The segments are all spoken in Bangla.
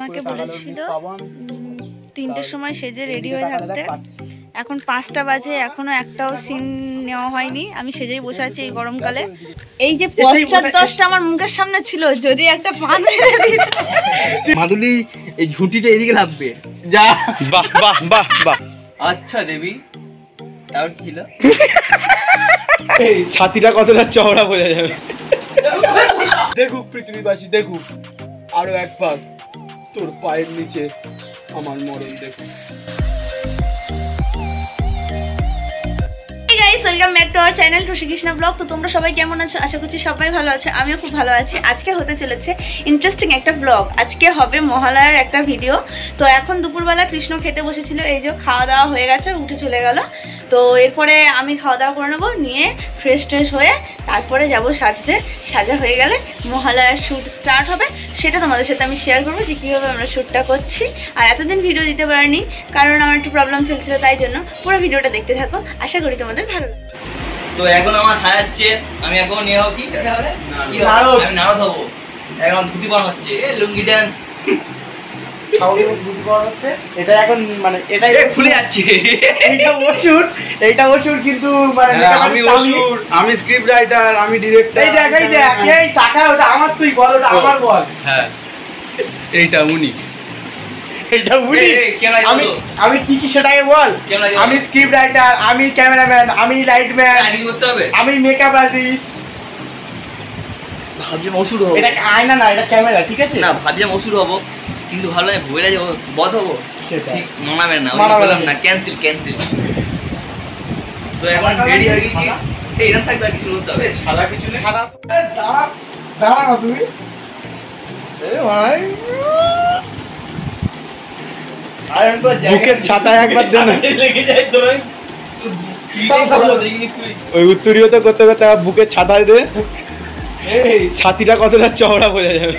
আমাকে বলেছিল তিনটের সময় সেজে রেডি হয়ে থাকতে এখন পাঁচটা বাজে এখনও একটাও সিন নেওয়া হয়নি আমি সেজেই বসে আছি এই গরমকালে এই যে পশ্চাৎ দশটা আমার মুখের সামনে ছিল যদি একটা পান মাদুলি এই ঝুঁটিটা এদিকে লাগবে যা বাহ বাহ বাহ বাহ আচ্ছা দেবী কি ছিল ছাতিটা কতটা চওড়া বোঝা যাবে দেখুক পৃথিবীবাসী দেখুক আরও এক ভাগ তোর পায়ের নিচে আমার মরণ guys, welcome back to our channel Tusi Krishna blog তো তোমরা সবাই কেমন আছো? আশা করছি সবাই ভালো আছো। আমিও খুব ভালো আছি। আজকে হতে চলেছে ইন্টারেস্টিং একটা ব্লগ আজকে হবে মহালয়ার একটা ভিডিও তো এখন দুপুরবেলা কৃষ্ণ খেতে বসেছিল। এই যে খাওয়া দাওয়া হয়ে গেছে উঠে চলে গেল। তো এরপরে আমি খাওয়া দাওয়া করে নেব নিয়ে ফ্রেশ ট্রেশ হয়ে তারপরে যাব সাজতে। সাজা হয়ে গেলে মহালয়ার শ্যুট স্টার্ট হবে সেটা তোমাদের সাথে আমি শেয়ার করব যে কীভাবে আমরা শ্যুটটা করছি। আর এতদিন ভিডিও দিতে পারিনি কারণ আমার একটু প্রবলেম চলছিল তাই জন্য পুরো ভিডিওটা দেখতে থাকো। আশা করি তোমাদের ভালো লাগবে। তো এখন আমার সাজাচ্ছে আমি এখন নিয়ে হব কি হবে? নারদ। এখন ধুতি পান হচ্ছে লুঙ্গি ড্যান্স এটা এখন মানে এটাই খুলে যাচ্ছে। এইটা ওষুধ এইটা ওষুধ কিন্তু মানে হ্যাঁ, আমি অসুর আমি স্ক্রিপ্ট রাইটার আমি ডিরেক্টর এই দেখ এই দেখ এই টাকা ওটা আমার তুই বল ওটা আমার বল। হ্যাঁ। এইটা উনি। এটা উনি। এই, এই, কেন লাগে আমি আমি কি কি সেটাকে বল? আমি স্ক্রিপ্ট রাইটার আমি ক্যামেরাম্যান আমি লাইটম্যান আইডি করতে হবে? আমি মেকআপ আর্টিস্ট ভাবছি অসুর হব। এটা আয়না না এটা ক্যামেরা ঠিক আছে? না ভাবছি অসুর হব। কিন্তু ভালো লাগে বইরা যাব বধ হব ঠিক মানাবে না বললাম না। ক্যান্সেল ক্যান্সেল তো এখন রেডি হয়ে গেছি। এই এরকম থাকবে আর কিছু করতে হবে? সাদা কিছু নেই। সাদা দাঁড়া দাঁড়া না তুমি। বুকের ছাতায় দে। এই। ছাতিটা কতটা চওড়া বোঝা যাবে।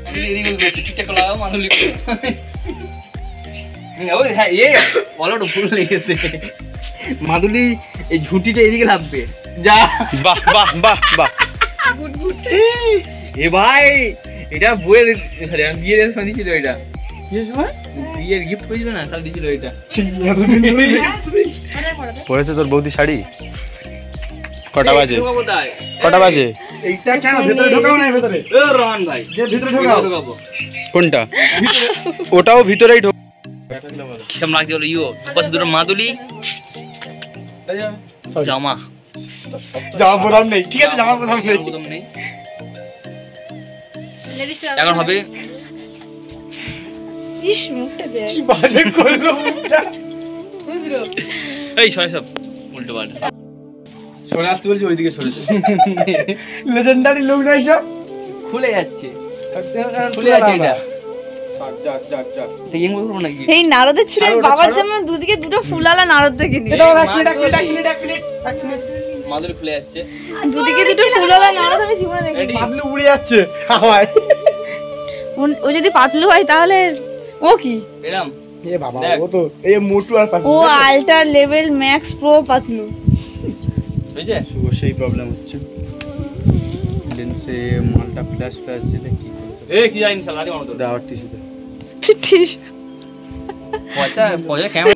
খালি ঠিকঠাক লাগাও মাধুলি ওই হ্যাঁ এ বলো ফুল লেগেছে মাদুলি এই ঝুঁটিটা এদিকে লাগবে। যা। বাহ বাহ বাহ বাহ। এ ভাই এটা বইয়ের সরি আমি বিয়ের সময় দিয়েছিল এটা। কি বিয়ের গিফট করেছিল না তাহলে দিয়েছিল এটা। পড়েছে তোর বৌদি শাড়ি? কটা বাজে? কটা বাজে? এইটা কেন? ভেতরে ঢোকাও না ভেতরে। এ রহমান ভাই। যে ভিতরে ঢোকাও। ঢোকাবো। কোনটা? ওটাও ভিতরেই ঢোক কেমন লাগছে বলো ইও পাশে দুটো মাদুলি জামা। জামা নেই। ঠিক আছে জামা নেই। এখন হবে ইস মুখটা দেখ। কি বাজে করল মুখটা? এই সব। উল্টো পাল্টা। সরে আসতে বলছি ওইদিকে সরেছে লেজেন্ডারি লোক না সব? খুলে যাচ্ছে। খুলে যাচ্ছে এটা। এই নারদের ছিল বাবার যেমন দুদিকে দুটো ফুলালা নারদ মাদুরি খুলে যাচ্ছে। দুদিকে দুটো ফুলালা নারদ আমি জীবনে পাতলু উড়ে যাচ্ছে হাওয়ায়। ও যদি পাতলু হয় তাহলে ও কি? এরম। এ বাবা ও তো এই মোটু আর পাতলু। ও ultra level max pro Patlu. Shubho সেই প্রবলেম হচ্ছে। লেন্সে মালটা ফ্ল্যাশ ফ্ল্যাশ যেটা কি এ কি জানি শালা আরে টিস্যুতে ঠিক পয়সা পয়সা ক্যামেরা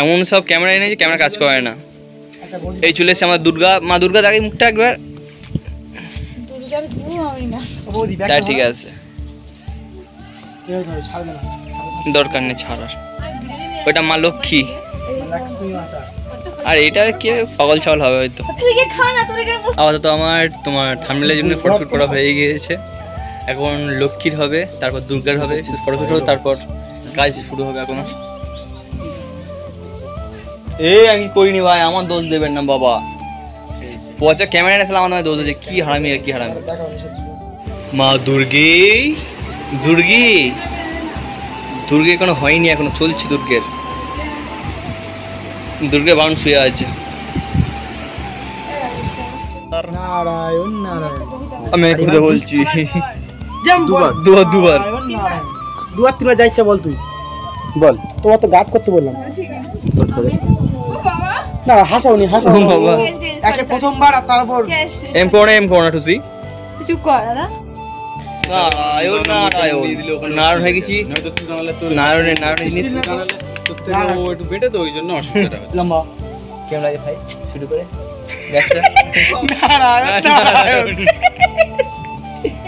এমন সব ক্যামেরা এনেছে ক্যামেরা কাজ করে না। এই চলে এসছে আমার দুর্গা মা দুর্গা দেখে মুখটা একবার। তাই ঠিক আছে। দরকার নেই ছাড়ার। ওটা মা লক্ষ্মী। আর এটা কি পাগল ছাগল হবে হয়তো। তুই কে খা না তোর এখানে বস আপাতত আমার তোমার থামনেলের জন্য ফটোশুট করা হয়ে গিয়েছে। এখন লক্ষ্মীর হবে তারপর দুর্গার হবে ফটোশুট হবে তারপর কাজ শুরু হবে এখন। এই আমি করিনি ভাই আমার দোষ দেবেন না বাবা। পচা ক্যামেরা আসলে আমার দোষ আছে কি হারামি আর কি হারামি। মা দুর্গে দুর্গি। দুর্গে এখনও হয়নি এখনও চলছে দুর্গের। দুর্গে বাউন শুয়ে আছে। নারায়ণ নারায়ণ। আমি ঘুরতে বলছি যেমন দুবার। দুবার। দুবার দুবার তিনবার যা ইচ্ছা বল তুই। বল। তোমার তো গার্ড করতে বললাম। না হাসাও ও বাবা। একে প্রথমবার আর তারপর এম করো এম করো না টুসি? চুপ কর দাদা। নারায়ণ নারায়ণ। নারায়ণ হয়ে গেছি। নারায়ণের নারায়ণ জিনিস। জানালে তোর থেকে ও একটু বেটে তো ওই জন্য অসুবিধাটা হচ্ছে লম্বা কেমন লাগে ভাই শুরু করে ব্যবসা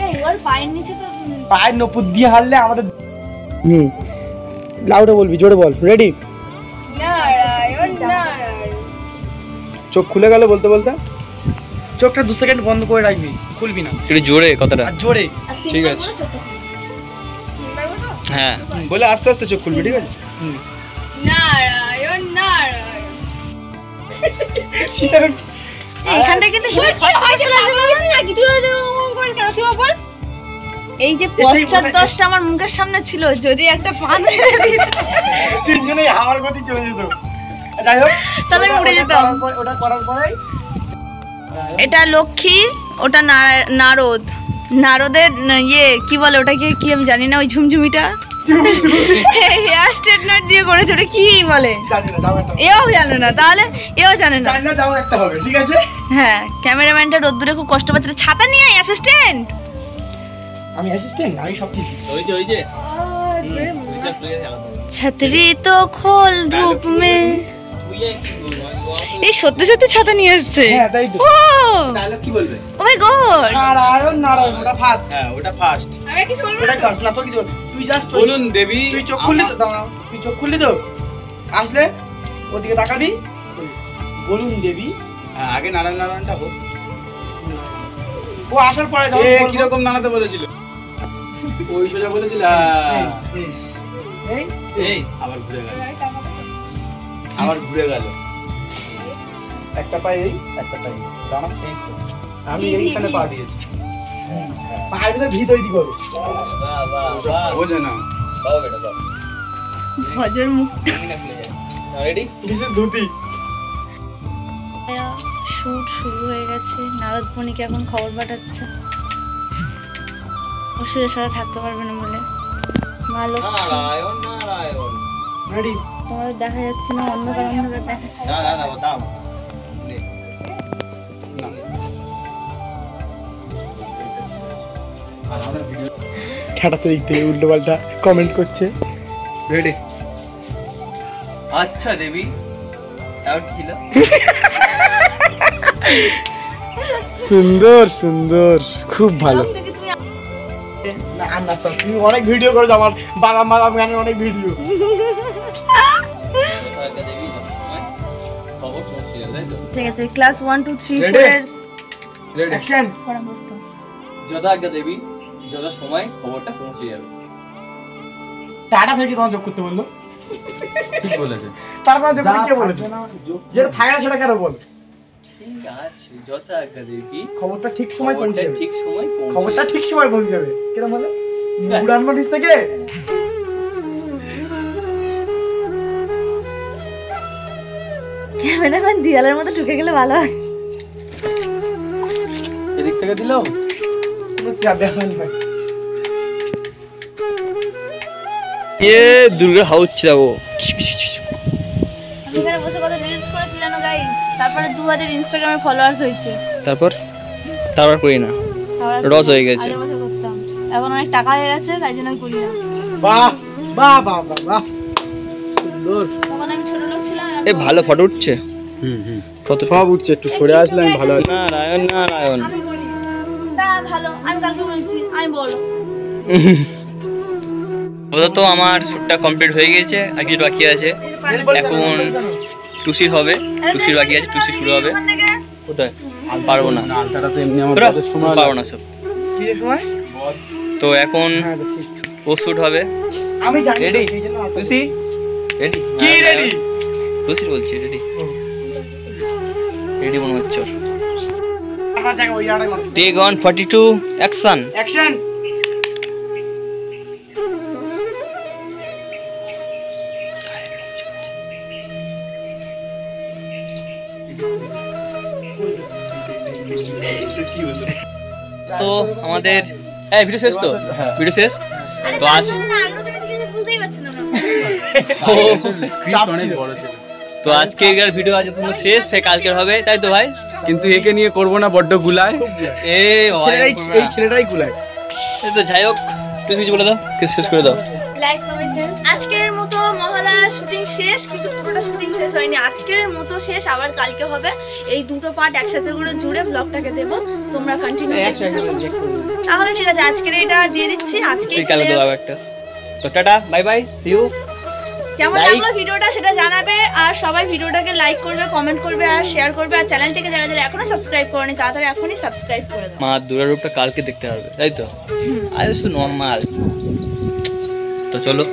এই ওর পায়ের নিচে তো পায়ের নপুর দিয়ে হারলে আমাদের হুম লাউডে বলবি জোরে বল রেডি চোখ খুলে গেল বলতে বলতে চোখটা দু সেকেন্ড বন্ধ করে রাখবি খুলবি না একটু জোরে কথাটা জোরে ঠিক আছে। হ্যাঁ বলে আস্তে আস্তে চোখ খুলবি ঠিক আছে নারায়ণ নারায়ণ। এখানটা কিন্তু এই যে পশ্চাৎ দশটা আমার মুখের সামনে ছিল যদি একটা পান মেরে হাওয়ার গতি চলে যেত। যাই হোক তাহলে আমি উড়ে যেতাম। ওটা করার পরেই এটা লক্ষ্মী ওটা নারা- নারদ। নারদের ইয়ে কি বলে ওটাকে কি আমি জানি না ওই ঝুমঝুমিটা? হেয়ার স্ট্রেটনার দিয়ে করেছে ওটা কি বলে জানি না যাও একটা এও জানে না তাহলে এও জানে না জানি না যাও একটা হবে ঠিক আছে হ্যাঁ ক্যামেরাম্যানটা রোদ্দুরে খুব কষ্ট পাচ্ছে ছাতা নিয়ে অ্যাসিস্ট্যান্ট আমি অ্যাসিস্ট্যান্ট আমি সব কিছু ওই যে ওই যে छतरी तो खोल धूप में এই সত্যি সত্যি ছাতা নিয়ে আসছে? হ্যাঁ তাই তো। তাহলে কি বলবে? Oh my god Narayan Narayan ওটা ফার্স্ট হ্যাঁ ওটা ফার্স্ট আমি কিছু বলব ওটা ফার্স্ট না তোর কি তুই জাস্ট বলুন দেবী তুই চোখ খুললি তো? তুই চোখ খুললি তো? আসলে ওদিকে তাকাবি। বলুন দেবী। হ্যাঁ, আগে নারায়ণ নারায়ণটা হোক। ও আসার পরে কীরকম নাড়াতে বলেছিল? ওই সোজা বলেছিল। এই, এই, এই, এই আবার ঘুরে গেল। আবার ঘুরে গেল। একটা পায়ে এই একটা পায়ে। দাঁড়া এই তো। আমি এইখানে পা দিয়েছি। পায়ের ভিতরে ভি তৈরি করো বোঝে না ভজর মুখ। রেডি নিচে ধুতি। শুট শুরু হয়ে গেছে। নারদ মণিকে এখন খবর পাঠাচ্ছে। অসুরের সাথে থাকতে পারবে না বলে। লক্ষ্মী নারায়ণ নারায়ণ। রেডি তোমাদের দেখা যাচ্ছে না অন্ধকার অন্ধকার দেখা না। না। না দাও ঠাটাতে দিক থেকে উল্টো পাল্টা কমেন্ট করছে। রেডি আচ্ছা দেবী। তাও ছিল। সুন্দর সুন্দর। খুব ভালো। না না তুমি অনেক ভিডিও করেছ আমার বাদাম বাদাম গানের অনেক ভিডিও ঠিক আছে ক্লাস ওয়ান টু থ্রি? ফোরের রেডি অ্যাকশন দেবী যথা সময় খবরটা পৌঁছে যাবে। টাটা ফেলে তোমার যোগ করতে বলল। ঠিক বলেছে। তারপর যোগ করতে বলেছে? যেটা থাকে না সেটা কেন বল ঠিক আছে যথাজ্ঞা দেবী। খবরটা ঠিক সময় পৌঁছে যাবে। ঠিক সময় খবরটা ঠিক সময় পৌঁছে যাবে। হ্যাঁ। উড়ান থেকে? ক্যামেরাম্যান দিয়ালের মতো ঢুকে গেলে ভালো হয়। এদিক থেকে দিলাম এ দুর্গা হাউস দেখো আমি এখানে বসে কত রিলস করেছি গাইস তারপরে দু হাজার ইনস্টাগ্রামে ফলোয়ার্স হয়েছে। তারপর? তারপর করি না। রস হয়ে গেছে। এখন অনেক টাকা হয়ে গেছে তাই জন্য করি না। বাহ বাহ বাহ বাহ বাহ। সুন্দর। এ ভালো ফটো উঠছে। হুম হুম। কত সব উঠছে একটু সরে আসলে আমি ভালো নারায়ণ নারায়ণ। আমি করি তা ভালো আমি কালকে বলেছি? আমি বলো। আপাতত আমার শ্যুটটা কমপ্লিট হয়ে গেছে আর কিছু বাকি আছে। এখন টুসির হবে টুসির বাকি আছে টুসি শুরু হবে। কোথায়? পারব না। তো পারব না সব। সময়? তো এখন হ্যাঁ ও শ্যুট হবে। আমি অল্প- টুসি? রেডি কি ready? বলছি রেডি রেডি মনে হচ্ছে take on forty two action action তো আমাদের এই ভিডিও শেষ তো? ভিডিও শেষ? তো আজ বুঝতেই পারছি না। তো আজকে আজকের ভিডিও আজ পর্যন্ত শেষ ফের কালকের হবে তাই তো ভাই? কিন্তু একে নিয়ে করব না বড্ড গুলায়। এ ভাই এই ছেলেটাই গুলায়। এই তো যাই হোক কিছু কিছু বলে দাও কিছু শেষ করে দাও। লাইক কমেন্ট শেয়ার আজকের মতো মহালয়া শুটিং শেষ কিন্তু পুরোটা শুটিং শেষ হয়নি। আজকের মতো শেষ আবার কালকে হবে। এই দুটো পার্ট একসাথে করে জুড়ে ব্লগটাকে দেব। তোমরা কন্টিনিউ তাহলে ঠিক আছে আজকের এটা দিয়ে দিচ্ছি। আজকে এই কালে দেবো একটা। তো tata bye bye see you কেমন লাগল ভিডিওটা সেটা জানাবে আর সবাই ভিডিওটাকে লাইক করবে কমেন্ট করবে আর শেয়ার করবে আর চ্যানেলটাকে যারা যারা এখনও সাবস্ক্রাইব করেনি তাড়াতাড়ি এখনই সাবস্ক্রাইব করে দাও। মা দুর্গা রূপটা কালকে দেখতে পারবে তাই তো? আজ নর্মাল তো চলো।